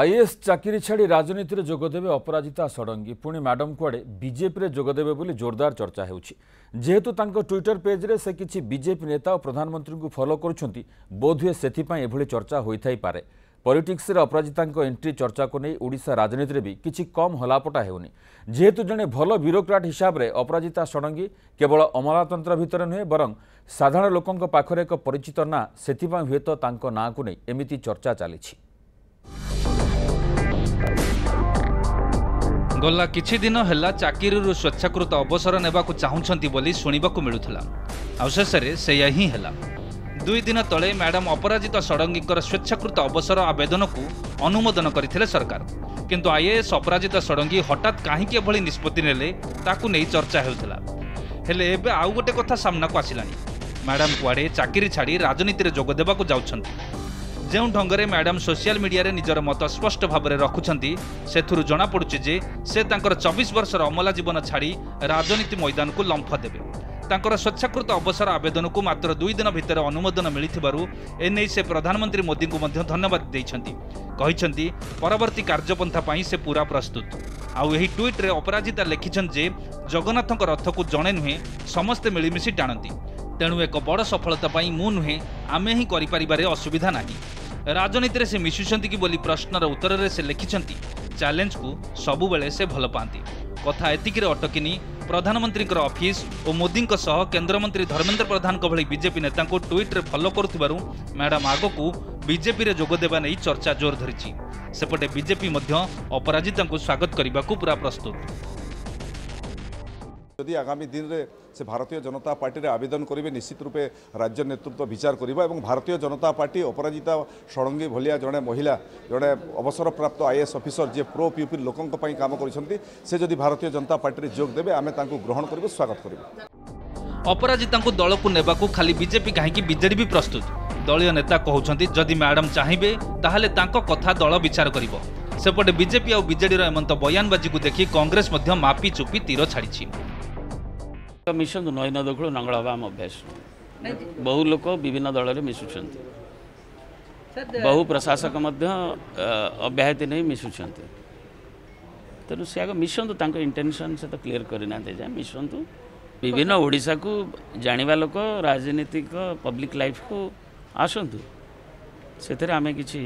is চাকরি ছাড়ি রাজনীতিরে যোগদেবে অপরাজিতা ষড়ঙ্গী পুঁ ম্যাডম কুয়াড়ে বিজেপিরে যোগদেবে বলে জোরদার চর্চা হেউছি যেহেতু তাঙ্ক ট্বিটর পেজরে সে কিছু বিজেপি নেতা ও প্রধানমন্ত্রীকে ফলো করছেন বোধহুয়ে সেপাই এভাবে চর্চা হয়ে পারে পলিটিক্সরে অপরাজিতাঙ্ক এন্ট্রি চর্চাকে নিয়ে ওড়শা রাজনীতিরে বি কিছু কম হলাপটা হেউনি যেহেতু জনে ভাল ব্যুরোক্রাট হিসাবে অপরাজিতা ষড়ঙ্গী কেবল অমলাতন্ত্র ভিতরে নুহে বরং সাধারণ লোক পাখে এক পরিচিত না সেপাই হুয়েত তাঙ্ক নাঁকু নিয়ে এমিতি চর্চা চালিছে ଗଲା କିଛିଦିନ ହେଲା ଚାକିରିରୁ ସ୍ୱେଚ୍ଛାକୃତ ଅବସର ନେବାକୁ ଚାହୁଁଛନ୍ତି ବୋଲି ଶୁଣିବାକୁ ମିଳୁଥିଲା ଆଉ ଶେଷରେ ସେଇଆ ହିଁ ହେଲା ଦୁଇ ଦିନ ତଳେ ମ୍ୟାଡାମ୍ ଅପରାଜିତା ଷଡ଼ଙ୍ଗୀଙ୍କର ସ୍ୱେଚ୍ଛାକୃତ ଅବସର ଆବେଦନକୁ ଅନୁମୋଦନ କରିଥିଲେ ସରକାର କିନ୍ତୁ ଆଇଏଏସ୍ ଅପରାଜିତା ଷଡ଼ଙ୍ଗୀ ହଠାତ୍ କାହିଁକି ଏଭଳି ନିଷ୍ପତ୍ତି ନେଲେ ତାକୁ ନେଇ ଚର୍ଚ୍ଚା ହେଉଥିଲା ହେଲେ ଏବେ ଆଉ ଗୋଟେ କଥା ସାମ୍ନାକୁ ଆସିଲାଣି ମ୍ୟାଡାମ୍ କୁଆଡ଼େ ଚାକିରି ଛାଡ଼ି ରାଜନୀତିରେ ଯୋଗ ଦେବାକୁ ଯାଉଛନ୍ତି ଯେଉଁ ଢଙ୍ଗରେ ମ୍ୟାଡାମ୍ ସୋସିଆଲ ମିଡିଆରେ ନିଜର ମତ ସ୍ପଷ୍ଟ ଭାବରେ ରଖୁଛନ୍ତି ସେଥିରୁ ଜଣାପଡ଼ୁଛି ଯେ ସେ ତାଙ୍କର ଚବିଶ ବର୍ଷର ଅମଲା ଜୀବନ ଛାଡ଼ି ରାଜନୀତି ମଇଦାନକୁ ଲମ୍ଫ ଦେବେ ତାଙ୍କର ସ୍ୱେଚ୍ଛାକୃତ ଅବସର ଆବେଦନକୁ ମାତ୍ର ଦୁଇ ଦିନ ଭିତରେ ଅନୁମୋଦନ ମିଳିଥିବାରୁ ଏନେଇ ସେ ପ୍ରଧାନମନ୍ତ୍ରୀ ମୋଦିଙ୍କୁ ମଧ୍ୟ ଧନ୍ୟବାଦ ଦେଇଛନ୍ତି କହିଛନ୍ତି ପରବର୍ତ୍ତୀ କାର୍ଯ୍ୟପନ୍ଥା ପାଇଁ ସେ ପୁରା ପ୍ରସ୍ତୁତ ଆଉ ଏହି ଟ୍ୱିଟ୍ରେ ଅପରାଜିତା ଲେଖିଛନ୍ତି ଯେ ଜଗନ୍ନାଥଙ୍କ ରଥକୁ ଜଣେ ନୁହେଁ ସମସ୍ତେ ମିଳିମିଶି ଟାଣନ୍ତି ତେଣୁ ଏକ ବଡ଼ ସଫଳତା ପାଇଁ ମୁଁ ନୁହେଁ ଆମେ ହିଁ କରିପାରିବାରେ ଅସୁବିଧା ନାହିଁ राजनीति से मिशुंट कि प्रश्नर उत्तर से लिखिं चैलेंज को सबुबले से भल पाती कथा एति अटकनी प्रधानमंत्री अफिस् और मोदी केन्द्रमंत्री धर्मेन्द्र प्रधान बीजेपी नेता ट्विट्रे फलो कर मैडम आग को बीजेपी जोगदे नहीं चर्चा जोर धरी सेपटे बीजेपी अपराजिता स्वागत करने को पूरा प्रस्तुत যদি আগামী দিনে সে ভারতীয় জনতা পার্টি আবেদন করবে নিশ্চিত রূপে রাজ্য নেতৃত্ব বিচার করব এবং ভারতীয় জনতা পার্টি অপরাজিতা ষড়ঙ্গী ভলিয়া জনে মহিলা জনে অবসরপ্রাপ্ত আইএস অফিসর যে প্রো পিউপি লোক কাম করছেন সে যদি ভারতীয় জনতা পার্টি যোগ দেবে আমি তাঁকু গ্রহণ করবু স্বাগত করবু অপরাজিতা দলক নেবাকু খালি বিজেপি কাহিঁকি বিজেডি বি প্রস্তুত দলীয় নেতা কহুছন্তি যদি ম্যাডাম চাহিবে তাহলে তাঙ্ক কথা দল বিচার করব সেপটে বিজেপি আজেডি ବିଜେଡିର বয়ানবাজি দেখি কংগ্রেস মাপি চুপি তীর ଚୁପି ମିଶନ୍ତୁ ନଈ ନଦଖୁଳୁ ନଙ୍ଗଳ ହେବା ଆମ ଅଭ୍ୟାସ ବହୁ ଲୋକ ବିଭିନ୍ନ ଦଳରେ ମିଶୁଛନ୍ତି ବହୁ ପ୍ରଶାସକ ମଧ୍ୟ ଅବ୍ୟାହତି ନେଇ ମିଶୁଛନ୍ତି ତେଣୁ ସେ ଆଗ ମିଶନ୍ତୁ ତାଙ୍କ ଇଣ୍ଟେନସନ୍ ସେ ତ କ୍ଲିଅର୍ କରିନାହାନ୍ତି ଯେ ମିଶନ୍ତୁ ବିଭିନ୍ନ ଓଡ଼ିଶାକୁ ଜାଣିବା ଲୋକ ରାଜନୀତିକ ପବ୍ଲିକ୍ ଲାଇଫ୍କୁ ଆସନ୍ତୁ ସେଥିରେ ଆମେ କିଛି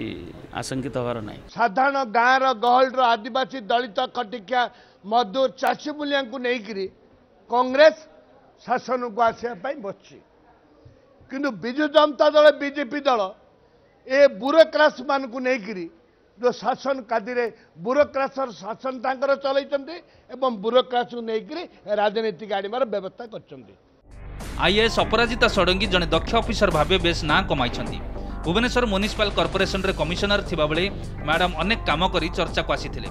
ଆଶଙ୍କିତ ହେବାର ନାହିଁ ସାଧାରଣ ଗାଁର ଗହଳିର ଆଦିବାସୀ ଦଳିତ ଖଟିକିଆ ମଜଦୁର ଚାଷୀ ମୂଲିଆଙ୍କୁ ନେଇକରି କଂଗ୍ରେସ ଶାସନକୁ ଆସିବା ପାଇଁ ବସିଛି କିନ୍ତୁ ବିଜୁ ଜନତା ଦଳ ବିଜେପି ଦଳ ଏ ବ୍ୟୁରୋକ୍ରାସମାନଙ୍କୁ ନେଇକରି ଯେଉଁ ଶାସନ କାଦିରେ ବ୍ୟୁରୋକ୍ରାସର ଶାସନ ତାଙ୍କର ଚଳାଇଛନ୍ତି ଏବଂ ବ୍ୟୁରୋକ୍ରାସକୁ ନେଇକରି ରାଜନୀତିକ ଆଣିବାର ବ୍ୟବସ୍ଥା କରିଛନ୍ତି ଆଇଏଏସ୍ ଅପରାଜିତା ଷଡ଼ଙ୍ଗୀ ଜଣେ ଦକ୍ଷ ଅଫିସର ଭାବେ ବେଶ୍ ନାଁ କମାଇଛନ୍ତି ଭୁବନେଶ୍ୱର ମ୍ୟୁନିସିପାଲ କର୍ପୋରେସନରେ କମିଶନର ଥିବାବେଳେ ମ୍ୟାଡାମ୍ ଅନେକ କାମ କରି ଚର୍ଚ୍ଚାକୁ ଆସିଥିଲେ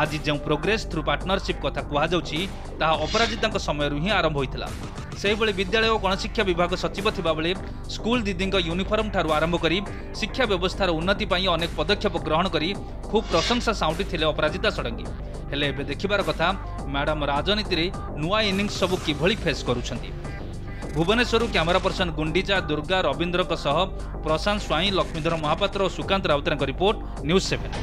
ଆଜି ଯେଉଁ ପ୍ରୋଗ୍ରେସ୍ ଥ୍ରୁ ପାର୍ଟନରସିପ୍ କଥା କୁହାଯାଉଛି ତାହା ଅପରାଜିତାଙ୍କ ସମୟରୁ ହିଁ ଆରମ୍ଭ ହୋଇଥିଲା ସେହିଭଳି ବିଦ୍ୟାଳୟ ଓ ଗଣଶିକ୍ଷା ବିଭାଗ ସଚିବ ଥିବାବେଳେ ସ୍କୁଲ ଦିଦିଙ୍କ ୟୁନିଫର୍ମଠାରୁ ଆରମ୍ଭ କରି ଶିକ୍ଷା ବ୍ୟବସ୍ଥାର ଉନ୍ନତି ପାଇଁ ଅନେକ ପଦକ୍ଷେପ ଗ୍ରହଣ କରି ଖୁବ୍ ପ୍ରଶଂସା ସାଉଁଟିଥିଲେ ଅପରାଜିତା ଷଡ଼ଙ୍ଗୀ ହେଲେ ଏବେ ଦେଖିବାର କଥା ମ୍ୟାଡ଼ାମ୍ ରାଜନୀତିରେ ନୂଆ ଇନିଂସ୍ ସବୁ କିଭଳି ଫେସ୍ କରୁଛନ୍ତି ଭୁବନେଶ୍ୱରରୁ କ୍ୟାମେରା ପର୍ସନ ଗୁଣ୍ଡିଚା ଦୁର୍ଗା ରବୀନ୍ଦ୍ରଙ୍କ ସହ ପ୍ରଶାନ୍ତ ସ୍ୱାଇଁ ଲକ୍ଷ୍ମୀଧର ମହାପାତ୍ର ଓ ସୁକାନ୍ତ ରାଉତରାଙ୍କ ରିପୋର୍ଟ ନ୍ୟୁଜ୍ ସେଭେନ୍